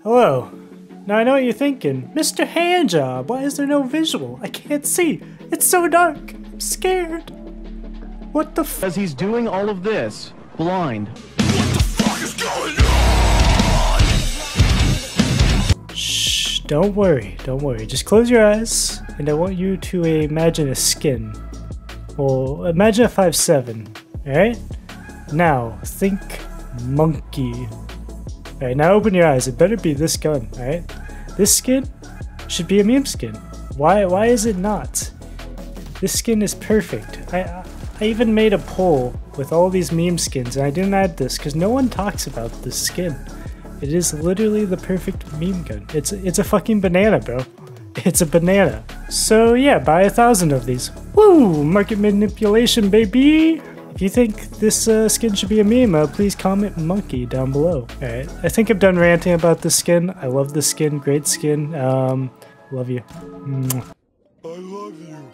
Hello. Now I know what you're thinking. Mr. Handjob, why is there no visual? I can't see. It's so dark. I'm scared. What the f- As he's doing all of this, blind. Shh, don't worry, don't worry. Just close your eyes, and I want you to imagine a skin. Well, imagine a 5-7, alright? Now, think monkey. Alright, now open your eyes. It better be this gun, alright? This skin should be a meme skin. Why why is it not? This skin is perfect. I I even made a poll with all these meme skins and I didn't add this because no one talks about this skin. It is literally the perfect meme gun. It's it's a fucking banana, bro. It's a banana. So yeah, buy a thousand of these. Woo! Market manipulation, baby! If you think this uh, skin should be a meme, uh, please comment monkey down below. Alright, I think I'm done ranting about this skin. I love this skin, great skin. Um, love you. I love you.